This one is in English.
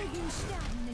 Morgenstern